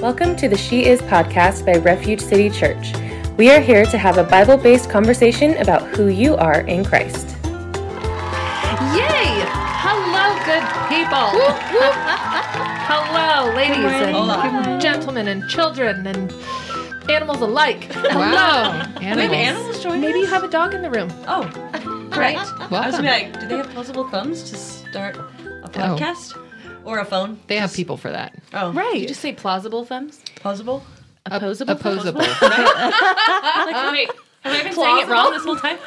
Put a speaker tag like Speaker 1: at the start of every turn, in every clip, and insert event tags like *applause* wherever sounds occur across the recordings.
Speaker 1: Welcome to the She Is podcast by Refuge City Church. We are here to have a Bible based conversation about who you are in Christ.
Speaker 2: Yay! Hello, good people. *laughs* Hello, ladies and gentlemen and children and animals alike.
Speaker 3: Wow.
Speaker 2: Hello.
Speaker 3: Animals.
Speaker 4: animals join
Speaker 2: Maybe you have a dog in the room.
Speaker 4: Oh, *laughs*
Speaker 2: Right?
Speaker 4: I was
Speaker 3: Welcome.
Speaker 4: gonna be like, do they have posable thumbs to start a oh. podcast or a phone?
Speaker 3: They have people for that.
Speaker 4: Oh,
Speaker 2: Right.
Speaker 5: Did you just say plausible thumbs?
Speaker 4: posable.
Speaker 5: Opposable?
Speaker 3: Opposable. *laughs* *laughs*
Speaker 5: Like, wait, have I been saying it wrong this whole time?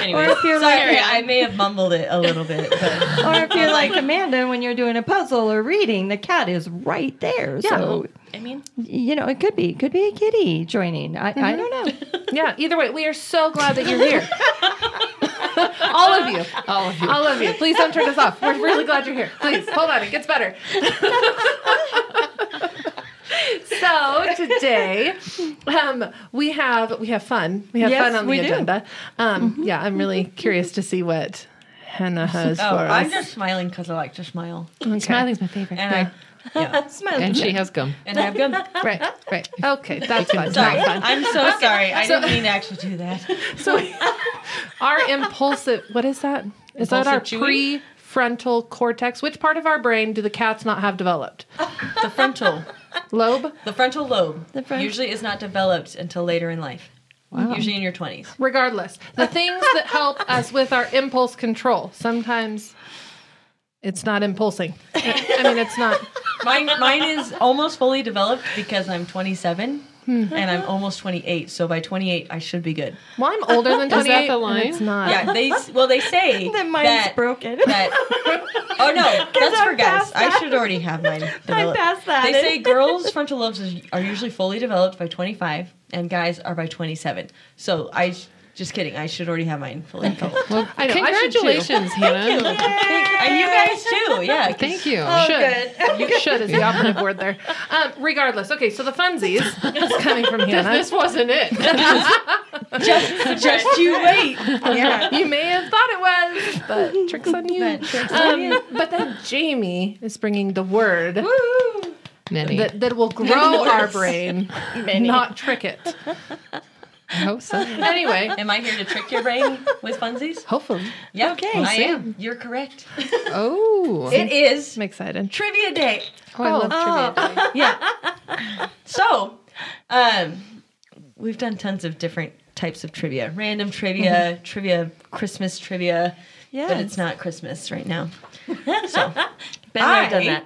Speaker 4: Anyway, *laughs*
Speaker 6: Or if you're
Speaker 4: sorry,
Speaker 6: like-
Speaker 4: I may have mumbled it a little bit. But
Speaker 6: Or if you're like Amanda, when you're doing a puzzle or reading, the cat is right there. So
Speaker 5: I mean,
Speaker 6: you know, it could be, could be a kitty joining. I, I don't know. *laughs*
Speaker 2: Yeah, either way, we are so glad that you're here. *laughs* All of you.
Speaker 3: All of you.
Speaker 2: All of you. Please don't turn us off. We're really glad you're here. Please, hold on. It gets better. *laughs* so today, um, we have we have fun. We have
Speaker 6: Yes,
Speaker 2: fun on the
Speaker 6: we do.
Speaker 2: agenda. Um, Yeah, I'm really curious to see what Hannah *laughs* has
Speaker 4: oh,
Speaker 2: for us.
Speaker 4: I'm just smiling because I like to smile,
Speaker 2: Okay.
Speaker 5: smiling's my favorite.
Speaker 4: and I, yeah, *laughs*
Speaker 6: Smile.
Speaker 3: And she has gum.
Speaker 4: and I have gum.
Speaker 2: Right, right. Okay, that's fun.
Speaker 4: Sorry,
Speaker 2: Not fun.
Speaker 4: I'm so sorry. I didn't mean to actually do that.
Speaker 2: So our impulsive what is that? Is that our
Speaker 4: Impulsive chewing?
Speaker 2: prefrontal cortex? Which part of our brain do the cats not have developed?
Speaker 4: The frontal,
Speaker 2: Lobe?
Speaker 4: the frontal lobe,
Speaker 6: The front-
Speaker 4: usually is not developed until later in life.
Speaker 3: Wow.
Speaker 4: Usually in your 20s.
Speaker 2: Regardless, the things that help us with our impulse control. Sometimes it's not impulsing. I mean, it's not.
Speaker 4: Mine, mine is almost fully developed because I'm 27 Hmm. and I'm almost 28. So by 28, I should be good.
Speaker 2: Well, I'm older than *laughs* 28.
Speaker 3: that the line?
Speaker 2: It's not.
Speaker 4: Yeah, they well they say *laughs*
Speaker 6: That mine's
Speaker 4: that,
Speaker 6: broken. *laughs*
Speaker 4: that oh no, that's
Speaker 6: I'm
Speaker 4: for guys.
Speaker 6: past
Speaker 4: I should already have mine
Speaker 6: I'm
Speaker 4: developed.
Speaker 6: past that.
Speaker 4: They say girls' frontal lobes are usually fully developed by 25, and guys are by 27. So I sh- just kidding. I should already have mine fully developed. *laughs*
Speaker 3: Well,
Speaker 2: I know, I should too.
Speaker 3: congratulations, Hannah.
Speaker 4: and you guys too, Yeah.
Speaker 3: Thank you.
Speaker 2: Oh, should. You should is the operative word there. Um, regardless, okay, so the funsies is coming from Hannah.
Speaker 3: This wasn't it. *laughs*
Speaker 4: Just, just you wait. Yeah.
Speaker 2: You may have thought it was, but tricks on you.
Speaker 4: But tricks on
Speaker 2: Um, but then Jaime is bringing the word
Speaker 4: Woo.
Speaker 3: Many.
Speaker 2: that, that will grow our brain, not trick it.
Speaker 3: I hope so. *laughs*
Speaker 2: Anyway,
Speaker 4: Am I here to trick your brain with funsies?
Speaker 2: hopefully,
Speaker 4: Yeah,
Speaker 6: Okay.
Speaker 4: I
Speaker 3: see.
Speaker 4: am. You're correct.
Speaker 3: Oh.
Speaker 4: It is
Speaker 2: I'm excited.
Speaker 4: trivia day.
Speaker 3: oh, I love trivia. day. *laughs*
Speaker 4: Yeah. so, um, we've done tons of different types of trivia random trivia, trivia, Christmas trivia. Yeah. But it's not Christmas right now. *laughs* So,
Speaker 6: Been there, done that.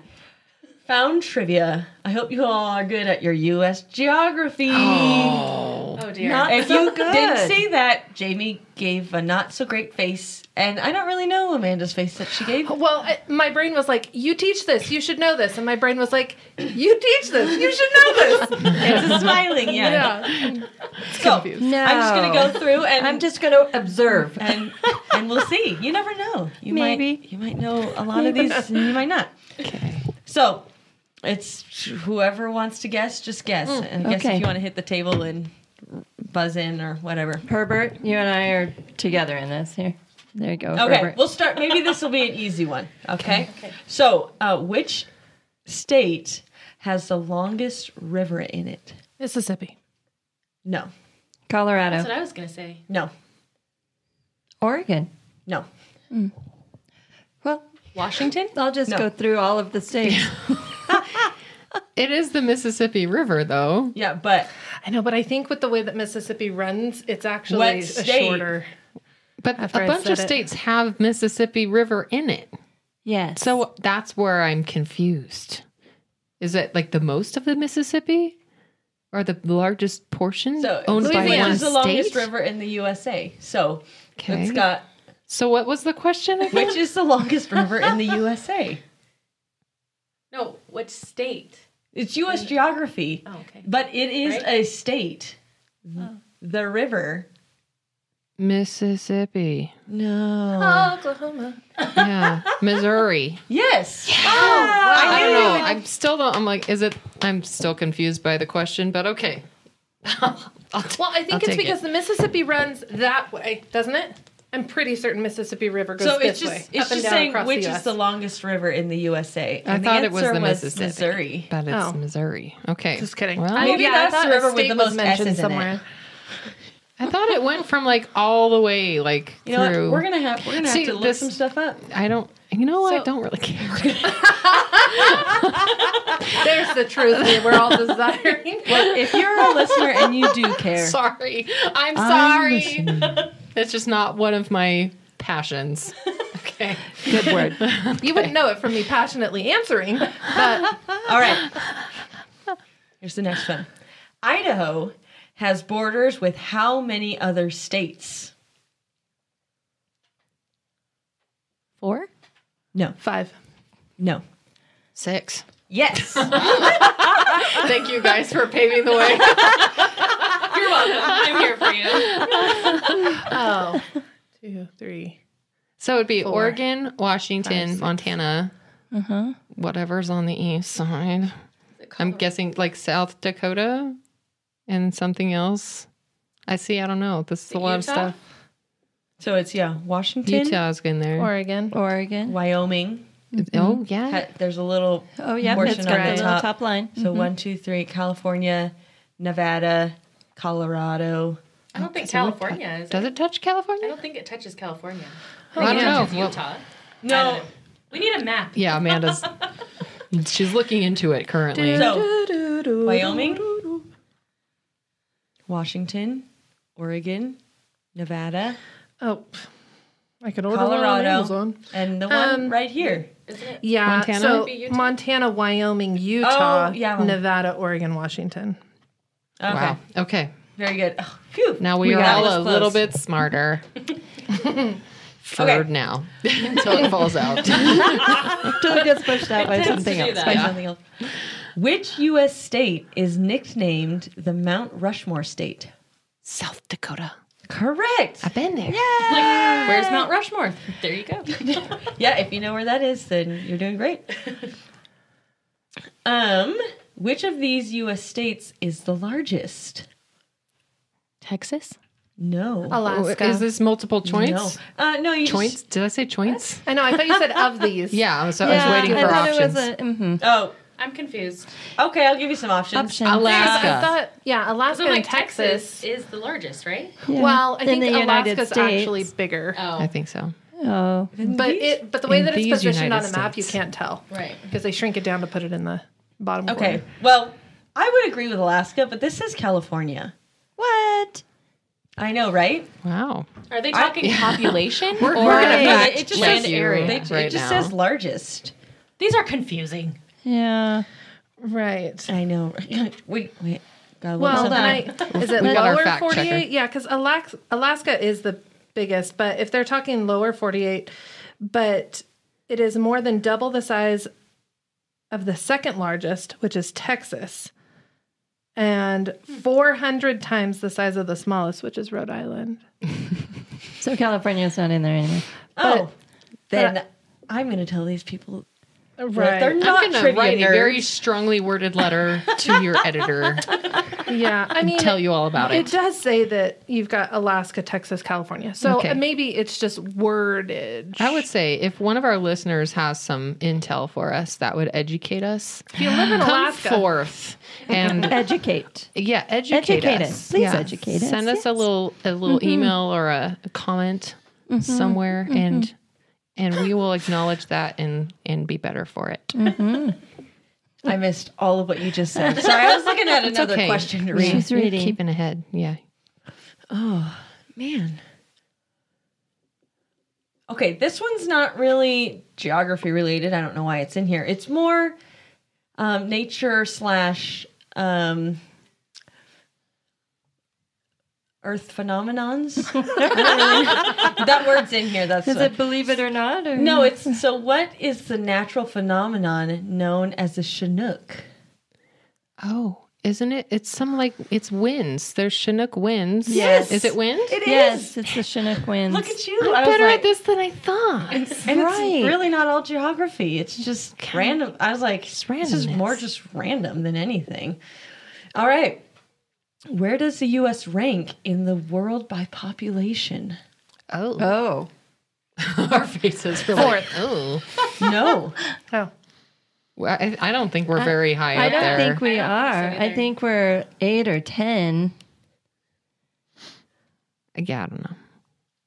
Speaker 4: found trivia. I hope you all are good at your U.S. geography.
Speaker 5: oh dear.
Speaker 6: Not
Speaker 4: If
Speaker 6: so
Speaker 4: you
Speaker 6: good.
Speaker 4: didn't see that, Jaime gave a not so great face, and I don't really know Amanda's face that she gave.
Speaker 2: Well, I, my brain was like, "You teach this. You should know this," and my brain was like, "You teach this. You should know this." *laughs*
Speaker 4: It's a smiling, yeah.
Speaker 2: yeah.
Speaker 4: So.
Speaker 6: No.
Speaker 4: I'm just gonna go through and
Speaker 6: I'm just going to observe.
Speaker 4: and and we'll see. You never know. You
Speaker 6: Maybe.
Speaker 4: might you might know a lot of these, *laughs* and you might not.
Speaker 3: Okay.
Speaker 4: So it's whoever wants to guess, just guess. Mm, and guess
Speaker 6: okay.
Speaker 4: if you want to hit the table and buzz in or whatever.
Speaker 6: Herbert, you and I are together in this. Here. There you go.
Speaker 4: Okay,
Speaker 6: Herbert.
Speaker 4: we'll start. Maybe this will be an easy one. Okay. okay. So, uh, which state has the longest river in it?
Speaker 2: Mississippi.
Speaker 4: No,
Speaker 6: Colorado.
Speaker 5: That's what I was gonna say.
Speaker 4: no,
Speaker 6: Oregon.
Speaker 4: no.
Speaker 6: Well,
Speaker 5: Washington.
Speaker 6: I'll just
Speaker 4: No.
Speaker 6: go through all of the states. *laughs* *laughs*
Speaker 3: It is the Mississippi River, though.
Speaker 4: Yeah, but
Speaker 2: I know, but I think with the way that Mississippi runs, it's actually
Speaker 4: What
Speaker 2: a
Speaker 4: state?
Speaker 2: shorter.
Speaker 3: But a bunch
Speaker 2: said
Speaker 3: of
Speaker 2: it.
Speaker 3: states have Mississippi River in it.
Speaker 6: yes.
Speaker 3: So that's where I'm confused. Is it like the most of the Mississippi? Or the largest portion
Speaker 4: so
Speaker 3: owned by
Speaker 4: Louisiana
Speaker 3: one
Speaker 4: is the longest river in the USA. So
Speaker 3: Okay.
Speaker 4: it's got
Speaker 3: So what was the question again?
Speaker 4: which is the longest river in the USA?
Speaker 5: No, which state?
Speaker 4: It's U.S. geography,
Speaker 5: Oh, okay.
Speaker 4: but it is
Speaker 5: Right?
Speaker 4: a state. Oh. The river.
Speaker 3: Mississippi.
Speaker 4: No.
Speaker 2: Oklahoma.
Speaker 3: Yeah. Missouri.
Speaker 4: Yes.
Speaker 3: Oh, oh I don't know. I'm still don't I'm like, is it I'm still confused by the question, but okay. *laughs*
Speaker 2: Well, I think
Speaker 3: I'll
Speaker 2: it's
Speaker 3: take
Speaker 2: because the Mississippi runs that way, doesn't it? I'm pretty certain Mississippi River goes
Speaker 4: So
Speaker 2: this
Speaker 4: it's just
Speaker 2: way.
Speaker 4: it's just saying which
Speaker 2: the
Speaker 4: is the longest river in the USA.
Speaker 3: I
Speaker 4: And
Speaker 3: thought it was the Mississippi.
Speaker 4: Missouri.
Speaker 3: But it's
Speaker 2: Oh.
Speaker 3: Missouri. Okay.
Speaker 2: Just kidding.
Speaker 3: Well,
Speaker 2: I-
Speaker 4: Maybe
Speaker 2: yeah,
Speaker 4: that's the river with
Speaker 2: state
Speaker 4: the most
Speaker 2: mentioned
Speaker 4: S's in it.
Speaker 2: somewhere.
Speaker 3: I thought it went from like all the way like
Speaker 4: You know
Speaker 3: through.
Speaker 4: what? We're gonna have we're gonna
Speaker 3: See,
Speaker 4: have to look
Speaker 3: this-
Speaker 4: some stuff up.
Speaker 3: I don't. You know what? I don't really care. *laughs* *laughs*
Speaker 2: There's the truth we- we're all desiring.
Speaker 4: Well, if you're a listener and you do care,
Speaker 3: sorry. I'm
Speaker 6: I'm
Speaker 3: sorry.
Speaker 6: listening. *laughs*
Speaker 3: it's just not one of my passions. *laughs* Okay.
Speaker 6: Good word.
Speaker 2: You wouldn't know it from me passionately answering, but *laughs*
Speaker 4: all right. Here's the next one. Idaho has borders with how many other states?
Speaker 6: Four?
Speaker 4: No,
Speaker 2: five.
Speaker 4: no.
Speaker 3: Six.
Speaker 4: Yes. *laughs*
Speaker 3: Thank you guys for paving the way.
Speaker 5: You're welcome. I'm here for you.
Speaker 2: Oh, two, three.
Speaker 3: So it'd be
Speaker 2: Four.
Speaker 3: Oregon, Washington,
Speaker 2: six.
Speaker 3: Montana,
Speaker 6: Uh-huh.
Speaker 3: whatever's on the east side. I'm guessing like South Dakota and something else. I see. I don't know. This is a lot of stuff.
Speaker 4: so it's yeah, Washington,
Speaker 3: Utah's in there.
Speaker 2: Oregon.
Speaker 6: Oregon.
Speaker 4: Wyoming.
Speaker 3: oh yeah.
Speaker 4: Ha- There's a little
Speaker 6: Oh, yeah.
Speaker 4: Portion
Speaker 6: It's
Speaker 4: on
Speaker 6: got
Speaker 4: the
Speaker 6: the little
Speaker 4: top.
Speaker 6: top line.
Speaker 4: so one, two, three. California, Nevada, Colorado.
Speaker 5: I don't think
Speaker 3: So it would
Speaker 5: California
Speaker 3: tou-
Speaker 5: is.
Speaker 3: Does it touch California?
Speaker 5: I don't think it touches California.
Speaker 3: I don't
Speaker 5: It
Speaker 3: know.
Speaker 5: touches
Speaker 3: Well,
Speaker 5: Utah.
Speaker 4: No.
Speaker 5: We need a map.
Speaker 3: yeah, Amanda's. *laughs* she's looking into it currently.
Speaker 4: So Wyoming, Washington, Oregon, Nevada,
Speaker 2: Oh, I could order one on
Speaker 4: Colorado,
Speaker 2: Amazon.
Speaker 4: and the one
Speaker 2: Um,
Speaker 4: right here.
Speaker 5: Isn't it?
Speaker 2: Yeah,
Speaker 3: Montana?
Speaker 2: so
Speaker 5: Would be Utah?
Speaker 2: Montana, Wyoming, Utah,
Speaker 4: Oh, yeah.
Speaker 2: Nevada, Oregon, Washington.
Speaker 4: Okay.
Speaker 3: Wow. Okay.
Speaker 4: Very good. Oh, phew.
Speaker 3: Now we,
Speaker 4: We
Speaker 3: are all a
Speaker 4: close.
Speaker 3: little bit smarter. *laughs* For
Speaker 4: Okay.
Speaker 3: now. *laughs* Until it falls out. *laughs*
Speaker 6: Until it gets pushed out by something else.
Speaker 5: that.
Speaker 4: By
Speaker 3: Yeah.
Speaker 4: something else. Which U.S. state is nicknamed the Mount Rushmore state?
Speaker 3: South Dakota.
Speaker 4: Correct.
Speaker 3: I've been there. Yeah.
Speaker 5: Where's Mount Rushmore? There you go.
Speaker 4: Yeah, if you know where that is, then you're doing great. um, which of these U.S. states is the largest?
Speaker 6: Texas?
Speaker 4: No.
Speaker 2: Alaska.
Speaker 3: Is this multiple
Speaker 4: no.
Speaker 3: choice?
Speaker 4: Uh, no, you
Speaker 3: Choice?
Speaker 4: just.
Speaker 3: Did I say choice?
Speaker 2: I know. I thought you said of these. *laughs*
Speaker 3: Yeah, so I was waiting
Speaker 6: I
Speaker 3: for
Speaker 6: thought
Speaker 3: options.
Speaker 6: It was a, mhm.
Speaker 4: Oh,
Speaker 5: I'm confused.
Speaker 4: okay. I'll give you some options.
Speaker 6: Option.
Speaker 3: Alaska.
Speaker 2: I thought, yeah, Alaska
Speaker 5: So like
Speaker 2: and
Speaker 5: Texas.
Speaker 2: Texas.
Speaker 5: is the largest, right?
Speaker 6: Yeah.
Speaker 2: Well, I
Speaker 6: In
Speaker 2: think Alaska's
Speaker 6: States.
Speaker 2: actually bigger.
Speaker 5: Oh,
Speaker 3: I think so.
Speaker 6: Oh.
Speaker 2: But it, but the way
Speaker 3: In
Speaker 2: that it's positioned
Speaker 3: United
Speaker 2: on a map, you can't tell
Speaker 5: right.
Speaker 2: because they shrink it down to put it in the bottom.
Speaker 4: Okay.
Speaker 2: corner.
Speaker 4: Well, I would agree with Alaska, but this is California.
Speaker 6: What?
Speaker 4: I know, right?
Speaker 3: Wow.
Speaker 5: Are they talking *laughs* population
Speaker 3: We're,
Speaker 5: or
Speaker 3: we're gonna
Speaker 6: Right.
Speaker 3: fact
Speaker 4: It just
Speaker 3: check
Speaker 4: says
Speaker 5: area.
Speaker 4: They,
Speaker 3: right
Speaker 4: it just
Speaker 3: now.
Speaker 4: says largest.
Speaker 5: These are confusing.
Speaker 6: Yeah.
Speaker 2: Right.
Speaker 4: I know. *laughs* wait, wait. Got a
Speaker 2: Well, then I, is it
Speaker 3: We
Speaker 2: lower
Speaker 3: fact checker.
Speaker 2: 48? Yeah, because Alaska, Alaska is the biggest, but if they're talking lower 48, but it is more than double the size of the second largest, which is Texas, and 400 times the size of the smallest, which is Rhode Island. *laughs*
Speaker 6: So California's not in there anymore.
Speaker 4: oh, then I'm going to tell these people that
Speaker 2: Right.
Speaker 4: they're not
Speaker 3: I'm gonna write
Speaker 4: nerds.
Speaker 3: a very strongly worded letter to your editor.
Speaker 2: yeah, I mean,
Speaker 3: tell you all about
Speaker 2: It
Speaker 3: it.
Speaker 2: does say that you've got Alaska, Texas, California. So uh,
Speaker 3: Okay.
Speaker 2: uh, maybe it's just wordage.
Speaker 3: I would say if one of our listeners has some intel for us that would educate us,
Speaker 2: if you live in
Speaker 3: come forth and *laughs*
Speaker 6: Educate.
Speaker 3: yeah, educate,
Speaker 6: Educate
Speaker 3: us.
Speaker 6: us. Please
Speaker 3: Yeah.
Speaker 6: educate us,
Speaker 3: Send us a little a little mm-hmm. email or a, a comment mm-hmm. somewhere, mm-hmm. and and we will acknowledge that and and be better for it.
Speaker 4: I missed all of what you just said. *laughs* Sorry, I was looking at
Speaker 3: It's
Speaker 4: another
Speaker 3: okay.
Speaker 4: question to read.
Speaker 6: She's
Speaker 3: you're
Speaker 6: reading.
Speaker 3: keeping ahead. Yeah.
Speaker 4: Oh man. Okay, this one's not really geography related. I don't know why it's in here. It's more um, nature slash um, earth phenomenons. I don't really- that word's in here. That's
Speaker 6: Is
Speaker 4: what-
Speaker 6: it believe it or not? Or?
Speaker 4: no. It's so. What is the natural phenomenon known as the Chinook?
Speaker 3: Oh, isn't it? It's some like it's winds. There's Chinook winds.
Speaker 4: Yes.
Speaker 3: Is it wind?
Speaker 4: It is.
Speaker 6: Yes, it's the Chinook winds.
Speaker 4: Look at you.
Speaker 3: I'm
Speaker 4: I
Speaker 3: better
Speaker 4: like-
Speaker 3: at this than I thought. *laughs*
Speaker 4: and
Speaker 6: right.
Speaker 4: it's really not all geography. It's just random. I was like,
Speaker 3: Just
Speaker 4: this is more just random than anything. All right. Where does the U.S. rank in the world by population?
Speaker 3: Oh,
Speaker 6: Oh. *laughs*
Speaker 3: our faces were like, oh.
Speaker 4: No.
Speaker 2: Oh.
Speaker 3: Well, I, I don't think we're very high
Speaker 6: I
Speaker 3: up
Speaker 6: don't
Speaker 3: there.
Speaker 6: think we
Speaker 5: I don't
Speaker 6: are.
Speaker 5: think so
Speaker 6: I think we're eight or ten.
Speaker 3: yeah, I don't know.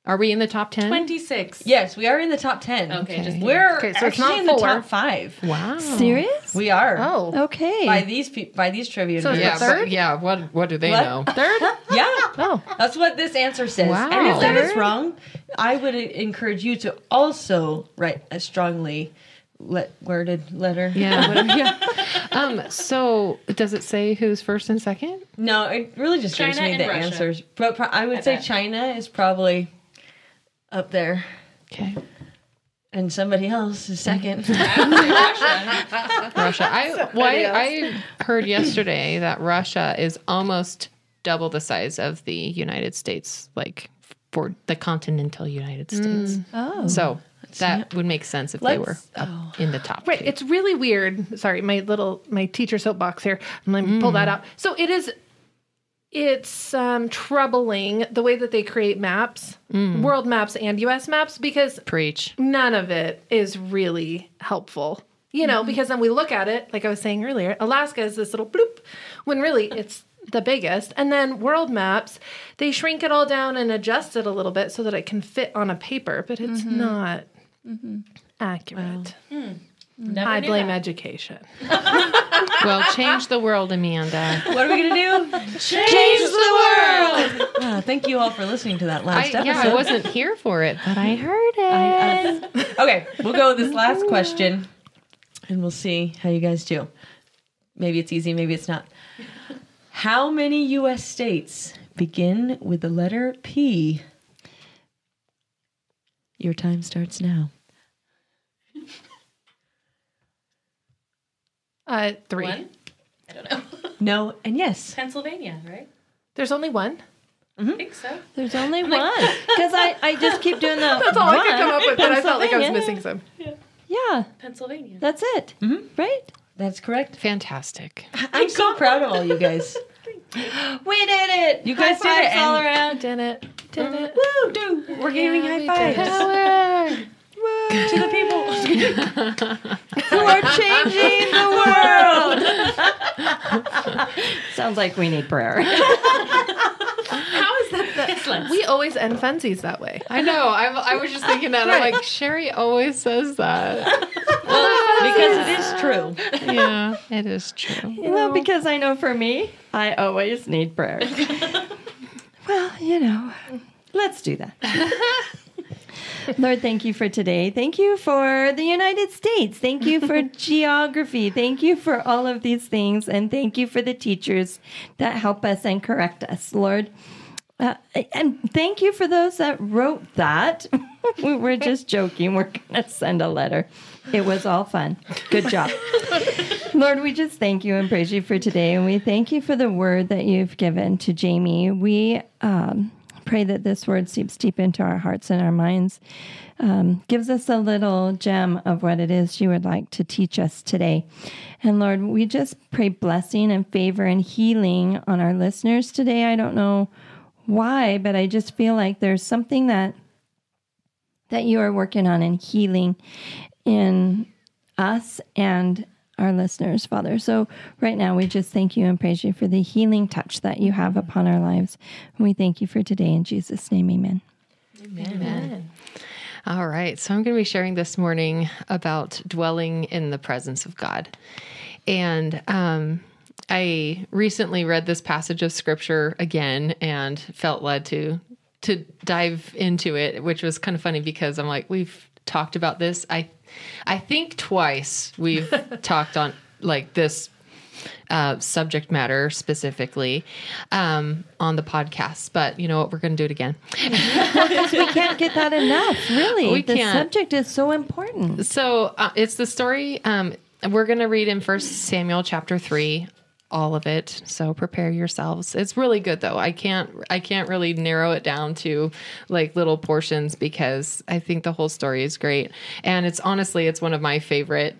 Speaker 3: Are we in the top ten?
Speaker 5: 26.
Speaker 4: Yes, we are in the top 10.
Speaker 5: Okay, just
Speaker 4: We're
Speaker 2: Okay, so it's
Speaker 4: actually
Speaker 2: not
Speaker 4: in the
Speaker 2: four.
Speaker 4: top five.
Speaker 3: Wow.
Speaker 6: Serious?
Speaker 4: We are.
Speaker 2: Oh.
Speaker 6: Okay.
Speaker 4: By these pe- by these trivia
Speaker 2: So is
Speaker 4: nerds.
Speaker 2: it
Speaker 3: Yeah,
Speaker 2: third?
Speaker 3: but, yeah. What what do they
Speaker 4: What?
Speaker 3: know?
Speaker 2: Third? *laughs*
Speaker 4: Yeah.
Speaker 2: Oh.
Speaker 4: That's what this answer says.
Speaker 3: Wow.
Speaker 4: And if that is
Speaker 6: Third?
Speaker 4: wrong, I would encourage you to also write a strongly let worded letter.
Speaker 3: Yeah.
Speaker 4: Whatever. *laughs* *laughs* yeah.
Speaker 3: Um. So does it say who's first and second?
Speaker 4: No, it really just gives me the
Speaker 5: Russia.
Speaker 4: answers. But pro- I would
Speaker 5: I
Speaker 4: say
Speaker 5: bet.
Speaker 4: China is probably up there,
Speaker 3: Okay.
Speaker 4: and somebody else is second. *laughs*
Speaker 3: Russia. I *laughs* well, I, I heard yesterday that Russia is almost double the size of the United States, like for the continental United mm. States.
Speaker 6: oh.
Speaker 3: So that would make sense if they were
Speaker 4: Let's-
Speaker 3: up oh. in the top.
Speaker 2: Right.
Speaker 3: two.
Speaker 2: It's really weird. Sorry, my little my teacher soapbox here. Let me pull mm. that out. So it is it's um troubling the way that they create maps, mm. world maps and US maps, because
Speaker 3: preach.
Speaker 2: none of it is really helpful. You know, mm-hmm. because then we look at it, like I was saying earlier, Alaska is this little bloop, when really it's the biggest. And then world maps, they shrink it all down and adjust it a little bit so that it can fit on a paper, but it's mm-hmm. not mm-hmm. accurate. Hmm.
Speaker 5: Never
Speaker 2: I blame
Speaker 5: that.
Speaker 2: education. *laughs*
Speaker 3: Well, change the world, Amanda.
Speaker 4: what are we gonna do? Change the world. Ah, thank you all for listening to that
Speaker 3: I,
Speaker 4: last episode.
Speaker 3: yeah, I wasn't here for it, but I heard it.
Speaker 4: Okay, we'll go with this last question, and we'll see how you guys do. Maybe it's easy, maybe it's not. How many U.S. states begin with the letter P? Your time starts now.
Speaker 2: Uh, three.
Speaker 5: One? I don't know. *laughs*
Speaker 4: No and yes.
Speaker 5: Pennsylvania, right?
Speaker 2: There's only one.
Speaker 5: I think so.
Speaker 6: There's only *laughs* one. *laughs* Because I, I just keep doing the
Speaker 2: That's all I could come up with, but I felt like I was missing some.
Speaker 6: Yeah,
Speaker 5: Pennsylvania.
Speaker 6: that's it. Mm-hmm. Right?
Speaker 4: That's correct.
Speaker 3: Fantastic.
Speaker 4: I'm so proud of all you guys.
Speaker 6: We did it.
Speaker 4: You guys did it,
Speaker 6: all around.
Speaker 2: Did it. Did mm-hmm. it.
Speaker 4: Woo, dude, we're giving high fives
Speaker 3: Power.
Speaker 4: To the people. *laughs*
Speaker 6: Who are changing the world. *laughs* Sounds like we need prayer.
Speaker 2: How is that? The, we always end funsies that way.
Speaker 3: I know. I, I was just thinking that. I'm like, Cheri always says that. *laughs*
Speaker 4: because it is true.
Speaker 3: Yeah, it is true.
Speaker 6: well, because I know for me, I always need prayer. well, you know, let's do that. *laughs* Lord, thank you for today. Thank you for the United States. Thank you for *laughs* geography. Thank you for all of these things. And thank you for the teachers that help us and correct us, Lord. Uh, and thank you for those that wrote that. *laughs* we were just joking. We're going to send a letter. It was all fun. Good job. Lord, we just thank you and praise you for today. And we thank you for the word that you've given to Jaime. We um, pray that this word seeps deep into our hearts and our minds, um, gives us a little gem of what it is you would like to teach us today. And Lord, we just pray blessing and favor and healing on our listeners today. I don't know why, but I just feel like there's something that that you are working on and healing in us and our listeners, Father. So right now we just thank you and praise you for the healing touch that you have upon our lives. And we thank you for today in Jesus' name, amen. Amen. amen.
Speaker 3: All right. So I'm going to be sharing this morning about dwelling in the presence of God. And um, I recently read this passage of scripture again and felt led to to dive into it, which was kind of funny because I'm like, we've talked about this. I I think twice we've *laughs* talked on like this uh, subject matter specifically um, on the podcast. But you know what? We're going to do it again.
Speaker 6: Because we can't get that enough, really.
Speaker 3: We
Speaker 6: the
Speaker 3: can't.
Speaker 6: subject is so important.
Speaker 3: So uh, it's the story. Um, we're going to read in First Samuel chapter three, all of it. So prepare yourselves. It's really good though. I can't. I can't really narrow it down to like little portions because I think the whole story is great. And it's honestly, it's one of my favorite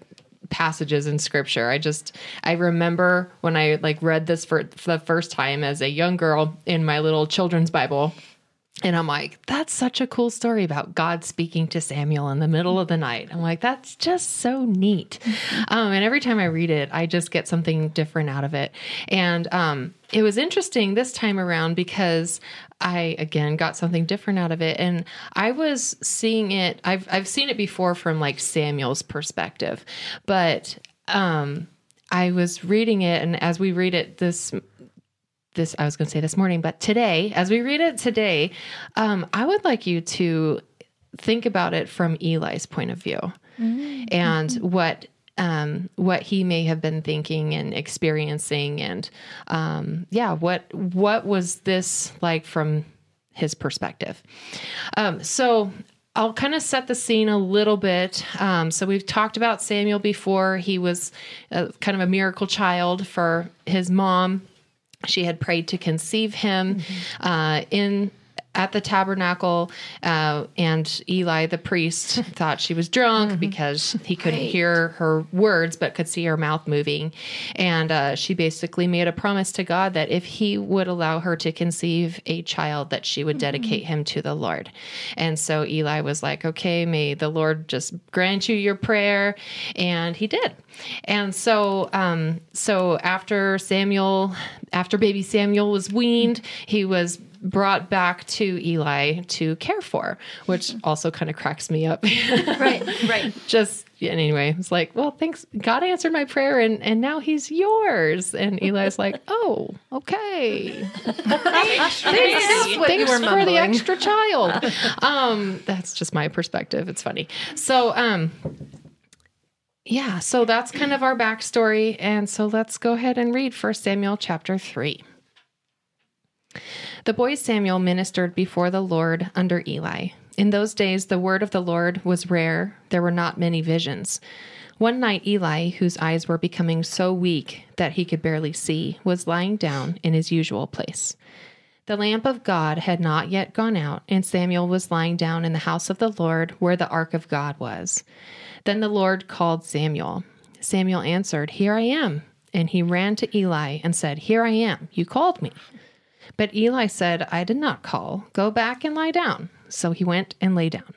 Speaker 3: passages in scripture. I just I remember when I like read this for, the first time as a young girl in my little children's Bible And I'm like, that's such a cool story about God speaking to Samuel in the middle of the night. I'm like, that's just so neat. Um, and every time I read it, I just get something different out of it. And um, it was interesting this time around because I again got something different out of it, and I was seeing it. I've I've seen it before from like Samuel's perspective, but um, I was reading it, and as we read it this this I was going to say this morning, but today, as we read it today, um, I would like you to think about it from Eli's point of view and what um, what he may have been thinking and experiencing, and um, yeah, what what was this like from his perspective? Um, so I'll kind of set the scene a little bit. Um, so we've talked about Samuel before. He was a, kind of a miracle child for his mom. She had prayed to conceive him uh, in at the tabernacle, uh, and Eli the priest *laughs* thought she was drunk because he couldn't hear her words but could see her mouth moving. And uh, she basically made a promise to God that if he would allow her to conceive a child, that she would dedicate him to the Lord. And so Eli was like, "Okay, may the Lord just grant you your prayer," and he did. And so, um, so after Samuel, after baby Samuel was weaned, he was brought back to Eli to care for, which also kind of cracks me up. *laughs*
Speaker 6: Right, right.
Speaker 3: Just yeah, anyway, it's like, well, thanks. God answered my prayer, and and now he's yours. And Eli's like, *laughs* oh, okay. thanks, thanks for the extra child. um, that's just my perspective. It's funny. So, um, yeah, so that's kind of our backstory, and so let's go ahead and read First Samuel chapter three. The boy Samuel ministered before the Lord under Eli. In those days, the word of the Lord was rare. There were not many visions. One night, Eli, whose eyes were becoming so weak that he could barely see, was lying down in his usual place. The lamp of God had not yet gone out, and Samuel was lying down in the house of the Lord where the ark of God was. Then the Lord called Samuel. Samuel answered, Here I am. And he ran to Eli and said, Here I am. You called me. But Eli said, I did not call. Go back and lie down. So he went and lay down.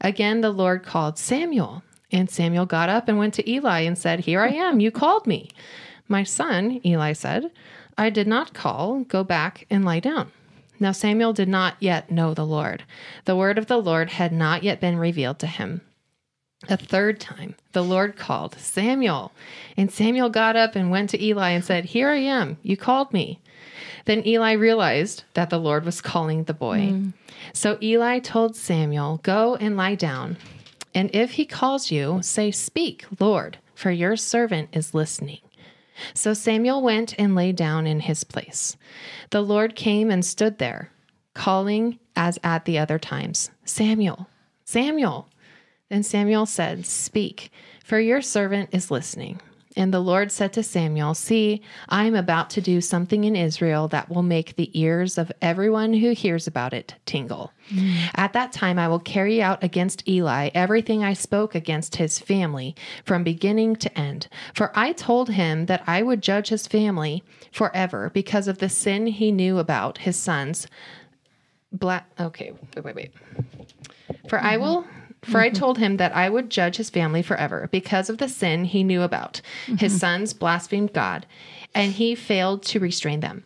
Speaker 3: Again, the Lord called Samuel. And Samuel got up and went to Eli and said, Here I am. You called me. My son, Eli said, I did not call. Go back and lie down. Now Samuel did not yet know the Lord. The word of the Lord had not yet been revealed to him. A third time, the Lord called, Samuel. And Samuel got up and went to Eli and said, Here I am. You called me. Then Eli realized that the Lord was calling the boy. Hmm. So Eli told Samuel, Go and lie down. And if he calls you, say, Speak, Lord, for your servant is listening. So Samuel went and lay down in his place. The Lord came and stood there, calling as at the other times, Samuel, Samuel. Then Samuel said, Speak, for your servant is listening. And the Lord said to Samuel, See, I am about to do something in Israel that will make the ears of everyone who hears about it tingle. At that time, I will carry out against Eli everything I spoke against his family from beginning to end. For I told him that I would judge his family forever because of the sin he knew about his sons. Black. Okay, wait, wait, wait. For I will. For I mm-hmm. told him that I would judge his family forever because of the sin he knew about. His mm-hmm. sons blasphemed God, and he failed to restrain them.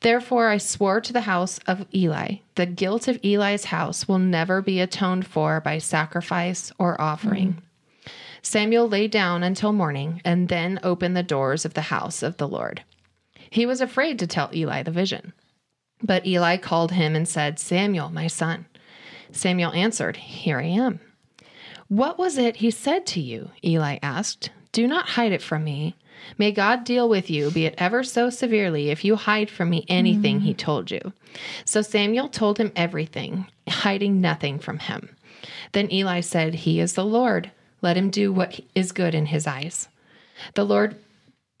Speaker 3: Therefore, I swore to the house of Eli, the guilt of Eli's house will never be atoned for by sacrifice or offering. Mm-hmm. Samuel lay down until morning and then opened the doors of the house of the Lord. He was afraid to tell Eli the vision. But Eli called him and said, Samuel, my son. Samuel answered, Here I am. What was it he said to you? Eli asked. Do not hide it from me. May God deal with you, be it ever so severely, if you hide from me anything he told you. So Samuel told him everything, hiding nothing from him. Then Eli said, He is the Lord. Let him do what is good in his eyes. The Lord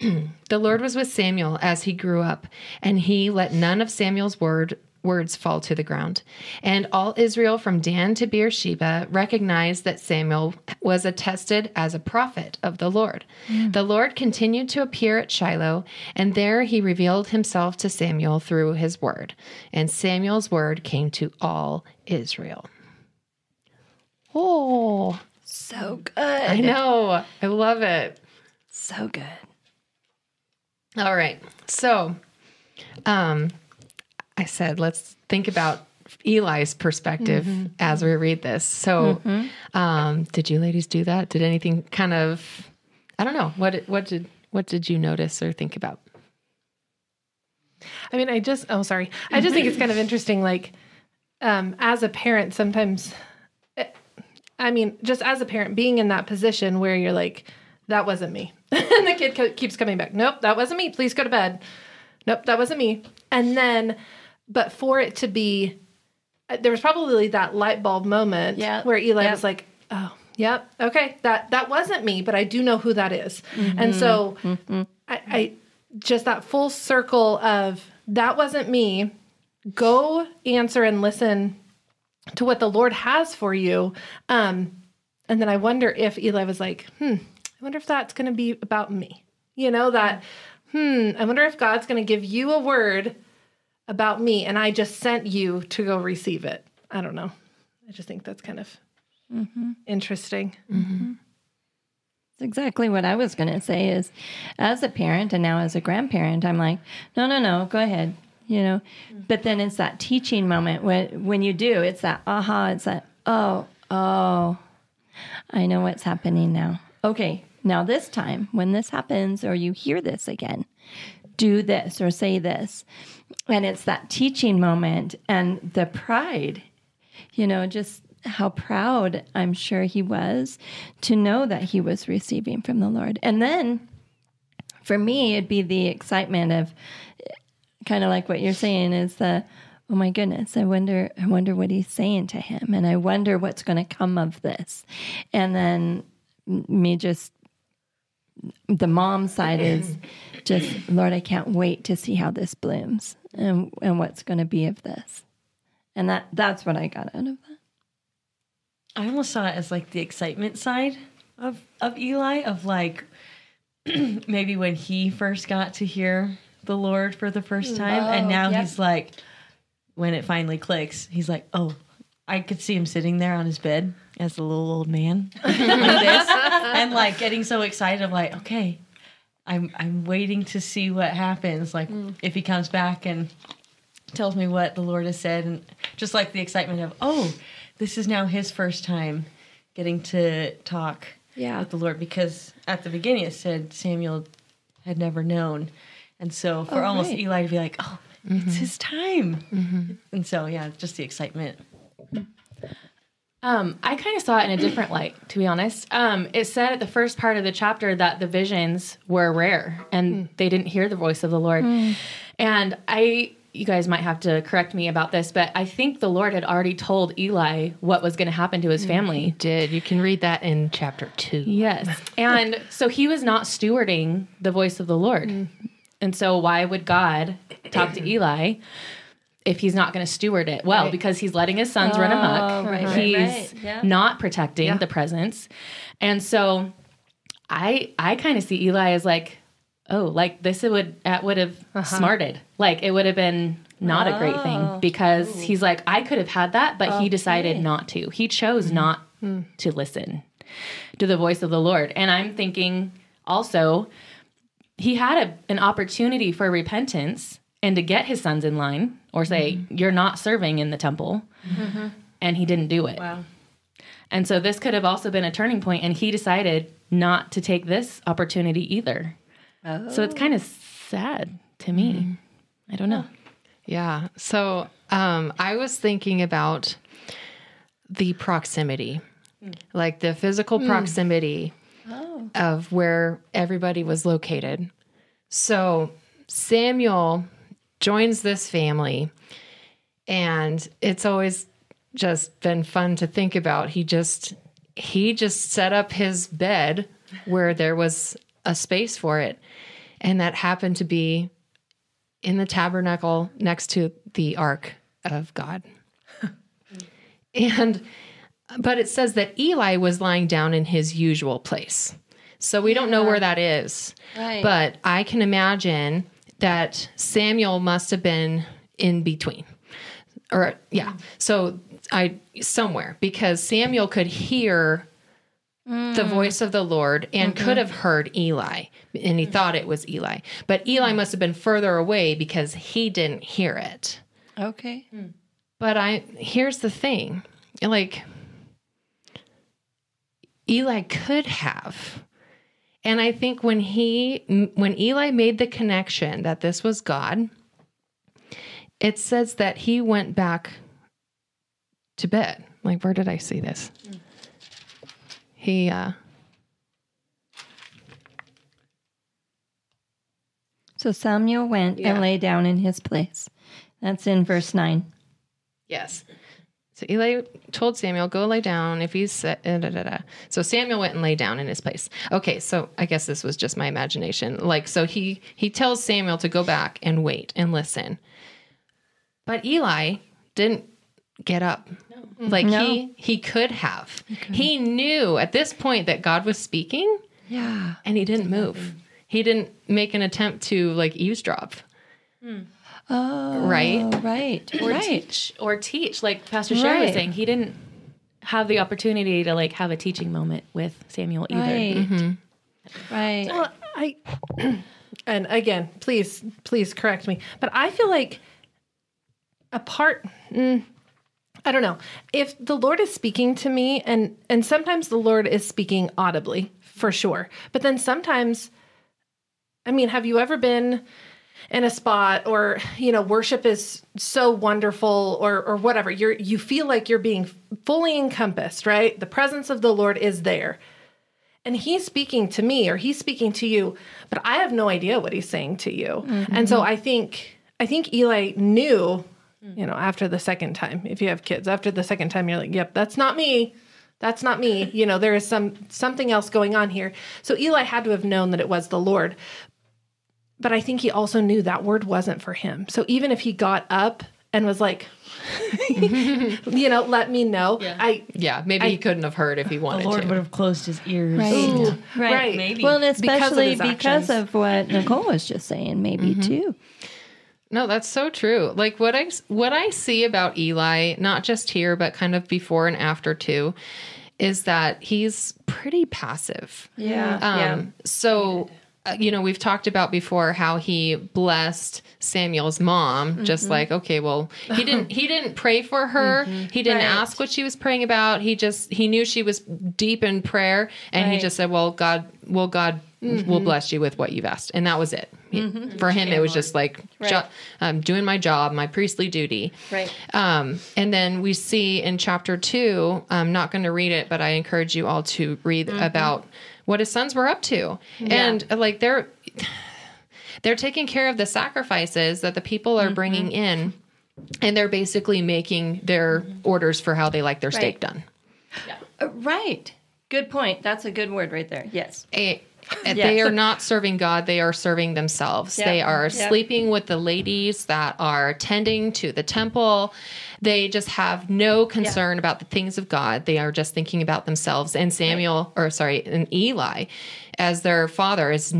Speaker 3: *clears throat* the Lord was with Samuel as he grew up, and he let none of Samuel's word words fall to the ground. And all Israel from Dan to Beersheba recognized that Samuel was attested as a prophet of the Lord. The Lord continued to appear at Shiloh, and there he revealed himself to Samuel through his word. And Samuel's word came to all Israel. Oh,
Speaker 6: So good.
Speaker 3: I know. I love it.
Speaker 6: So good.
Speaker 3: All right. So, um, I said, let's think about Eli's perspective as we read this. So, um, did you ladies do that? Did anything kind of, I don't know, what, what did, what did you notice or think about?
Speaker 2: I mean, I just, oh, sorry. I just think it's kind of *laughs* interesting. Like, um, as a parent, sometimes, eh, I mean, just as a parent, being in that position where you're like, that wasn't me. *laughs* and the kid co- keeps coming back. Nope, that wasn't me. Please go to bed. Nope, that wasn't me. And then, but for it to be, uh, there was probably that light bulb moment where Eli
Speaker 6: Yep.
Speaker 2: was like, oh, yep, okay, that that wasn't me, but I do know who that is. And so I, I just that full circle of that wasn't me. Go answer and listen to what the Lord has for you. Um, and then I wonder if Eli was like, hmm, I wonder if that's going to be about me. You know, that, hmm, I wonder if God's going to give you a word about me and I just sent you to go receive it. I don't know. I just think that's kind of mm-hmm. interesting. Mm-hmm.
Speaker 6: That's exactly what I was going to say is as a parent and now as a grandparent, I'm like, no, no, no, go ahead. You know, mm-hmm. but then it's that teaching moment when when you do, it's that aha, it's that oh, oh, I know what's happening now. Okay, now this time when this happens or you hear this again, do this or say this. And it's that teaching moment and the pride, you know, just how proud I'm sure he was to know that he was receiving from the Lord. And then for me, it'd be the excitement of kind of like what you're saying is the, oh my goodness, I wonder, I wonder what he's saying to him. And I wonder what's going to come of this. And then me just, the mom side is just, Lord, I can't wait to see how this blooms and, and what's going to be of this. And that, that's what I got out of that.
Speaker 4: I almost saw it as like the excitement side of of Eli of like *clears throat* maybe when he first got to hear the Lord for the first time and oh, now
Speaker 6: yep.
Speaker 4: he's like when it finally clicks he's like oh I could see him sitting there on his bed as a little old man like this *laughs* and like getting so excited of like okay I'm I'm waiting to see what happens like mm. if he comes back and tells me what the Lord has said, and just like the excitement of, oh, this is now his first time getting to talk
Speaker 6: Yeah.
Speaker 4: with the Lord, because at the beginning it said Samuel had never known, and so for
Speaker 6: Oh,
Speaker 4: almost
Speaker 6: right.
Speaker 4: Eli to be like, oh, it's mm-hmm. his time, mm-hmm. and so yeah, just the excitement.
Speaker 5: Um, I kind of saw it in a different light, to be honest. Um, it said at the first part of the chapter that the visions were rare and they didn't hear the voice of the Lord. And I, you guys might have to correct me about this, but I think the Lord had already told Eli what was going to happen to his family.
Speaker 3: Did you can read that in chapter two?
Speaker 5: Yes. *laughs* And so he was not stewarding the voice of the Lord. And so why would God talk to *clears throat* Eli if he's not going to steward it well? Because he's letting his sons run amok.
Speaker 6: Oh, right, right,
Speaker 5: he's
Speaker 6: right. Yeah.
Speaker 5: not protecting the presence. And so I I kind of see Eli as like, oh, like this would that would have uh-huh. smarted. Like it would have been not a great
Speaker 6: Oh.
Speaker 5: thing because he's like, I could have had that, but he decided not to. He chose mm-hmm. not mm. to listen to the voice of the Lord. And I'm thinking also, he had a, an opportunity for repentance and to get his sons in line or say, mm-hmm. You're not serving in the temple. Mm-hmm. And he didn't do it.
Speaker 4: Wow.
Speaker 5: And so this could have also been a turning point, and he decided not to take this opportunity either. oh. So it's kind of oh. sad to me. Mm-hmm. I don't know.
Speaker 3: Yeah. So um, I was thinking about the proximity, mm. like the physical mm. proximity oh. of where everybody was located. So Samuel joins this family, and it's always just been fun to think about. He just he just set up his bed where there was a space for it, and that happened to be in the tabernacle next to the ark of God. *laughs* and but it says that Eli was lying down in his usual place. So we don't know where that is.
Speaker 6: Right.
Speaker 3: But I can imagine that Samuel must have been in between. Or yeah. So I somewhere because Samuel could hear the mm. voice of the Lord and could have heard Eli and he mm. thought it was Eli. But Eli mm. must have been further away because he didn't hear it.
Speaker 6: Okay.
Speaker 3: But I here's the thing. Like Eli could have. And I think when he when Eli made the connection that this was God, it says that he went back to bed. Like where did I see this? He uh
Speaker 6: So Samuel went
Speaker 3: Yeah.
Speaker 6: and lay down in his place. That's in verse 9.
Speaker 3: Yes. So Eli told Samuel, "Go lay down." If he's eh, da, da, da. so Samuel went and lay down in his place. Okay, so I guess this was just my imagination. Like, so he he tells Samuel to go back and wait and listen, but Eli didn't get up. Like
Speaker 6: No.
Speaker 3: he he could have. He knew at this point that God was speaking,
Speaker 6: Yeah.
Speaker 3: and he didn't move. He didn't make an attempt to like eavesdrop. Hmm.
Speaker 6: Oh,
Speaker 3: Right?
Speaker 6: Right.
Speaker 5: or
Speaker 6: right.
Speaker 5: teach or teach like pastor Cheri was saying he didn't have the opportunity to like have a teaching moment with samuel either
Speaker 6: Right. Right.
Speaker 2: Well, I *clears throat* and again, please, please correct me, but I feel like a part. mm, I don't know if the Lord is speaking to me, and and sometimes the Lord is speaking audibly for sure, but then sometimes, I mean, have you ever been? In a spot or you know worship is so wonderful or or whatever. You're you feel like you're being fully encompassed right? The presence of the lord is there. And he's speaking to me or he's speaking to you but i have no idea what he's saying to you. Mm-hmm. And so i think i think eli knew you know after the second time if you have kids after the second time you're like yep that's not me. That's not me. You know there is some something else going on here. So eli had to have known that it was the lord but i think he also knew that word wasn't for him so even if he got up and was like *laughs* you know let me know i
Speaker 3: Yeah, maybe he couldn't have heard if he wanted
Speaker 4: The Lord
Speaker 3: to.
Speaker 4: would have closed his ears.
Speaker 6: Right.
Speaker 2: Ooh,
Speaker 6: Right.
Speaker 2: right.
Speaker 4: Maybe.
Speaker 6: Well, and
Speaker 2: Because of
Speaker 6: especially because, of what Nicole was just saying, maybe too.
Speaker 3: No, that's so true. Like what I what I see about Eli, not just here but kind of before and after too, is that he's pretty passive.
Speaker 6: Yeah.
Speaker 3: Um so uh, Uh, you know, we've talked about before how he blessed Samuel's mom just mm-hmm. like, okay, well, he didn't he didn't pray for her. Mm-hmm. He didn't
Speaker 6: Right.
Speaker 3: ask what she was praying about. He just he knew she was deep in prayer and he just said, "Well, God, well God will mm-hmm. bless you with what you've asked." And that was it. He- For him it was just like jo- I'm doing my job, my priestly duty.
Speaker 6: Right.
Speaker 3: Um, and then we see in chapter two, I'm not going to read it, but I encourage you all to read about what his sons were up to. And uh, like they're they're taking care of the sacrifices that the people are bringing in and they're basically making their orders for how they like their steak done.
Speaker 6: Uh, right. Good point. That's a good word right there. Yes.
Speaker 3: A- *laughs* They are not serving God, they are serving themselves.
Speaker 6: Yep.
Speaker 3: They are
Speaker 6: Yep.
Speaker 3: sleeping with the ladies that are tending to the temple. They just have no concern about the things of God. They are just thinking about themselves. And Samuel, or sorry, and Eli, as their father, is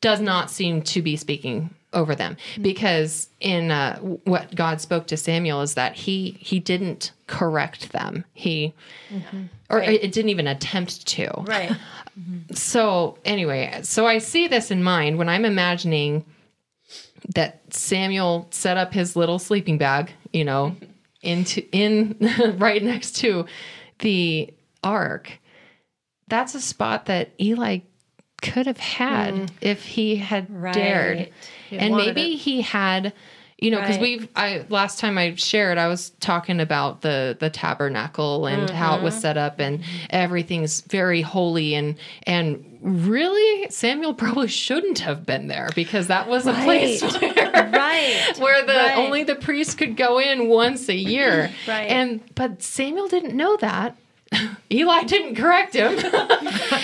Speaker 3: does not seem to be speaking over them because in uh, what God spoke to Samuel is that he he didn't correct them. He or it didn't even attempt to.
Speaker 6: Right. *laughs*
Speaker 3: So anyway, so I see this in mind when I'm imagining that Samuel set up his little sleeping bag, you know, into in *laughs* right next to the ark. That's a spot that Eli could have had if he had dared.
Speaker 6: Right.
Speaker 3: and maybe he had you know because
Speaker 6: Right.
Speaker 3: we've i last time i shared i was talking about the the tabernacle and how it was mm-hmm. set up and everything's very holy and and really samuel *laughs* probably shouldn't have been there because that was a place *laughs* where
Speaker 6: right.
Speaker 3: where the
Speaker 6: Right.
Speaker 3: only the priest could go in once a year *laughs*
Speaker 6: Right.
Speaker 3: and but samuel didn't know that eli didn't correct him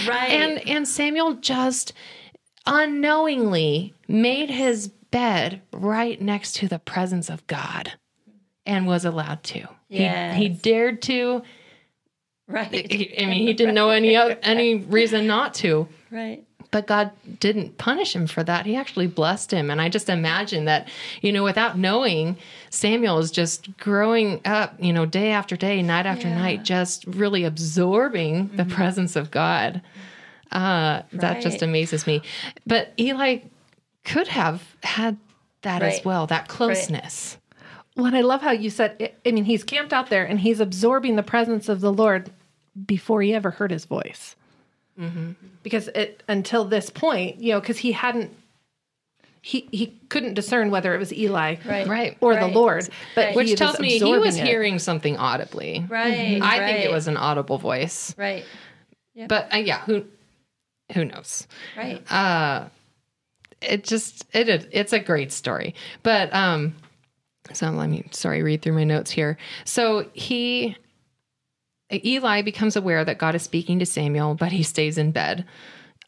Speaker 6: Right.
Speaker 3: and and Samuel just unknowingly made his bed right next to the presence of God. and was allowed to. He, he dared to.
Speaker 6: Right.
Speaker 3: He- I mean, he didn't know any *laughs* any reason not to.
Speaker 6: Right.
Speaker 3: But God didn't punish him for that. He actually blessed him. And I just imagine that, you know, without knowing, Samuel is just growing up, you know, day after day, night after night, just really absorbing the presence of God. Uh, That just amazes me. But Eli could have had that as well, that closeness.
Speaker 2: Well, and I love how you said, I mean, he's camped out there and he's absorbing the presence of the Lord before he ever heard his voice. Because it, until this point, you know, because he hadn't, he, he couldn't discern whether it was Eli
Speaker 6: Right.
Speaker 3: Right.
Speaker 2: or
Speaker 6: Right.
Speaker 2: the Lord. But
Speaker 6: Right.
Speaker 3: Which tells me he
Speaker 2: absorbing
Speaker 3: was
Speaker 2: it.
Speaker 3: hearing something audibly.
Speaker 6: Right.
Speaker 3: I think it was an audible voice.
Speaker 6: Right.
Speaker 3: But uh, yeah, who who knows?
Speaker 6: Right.
Speaker 3: uh it just it it's a great story. But um so let me sorry read through my notes here. So he eli becomes aware that god is speaking to samuel but he stays in bed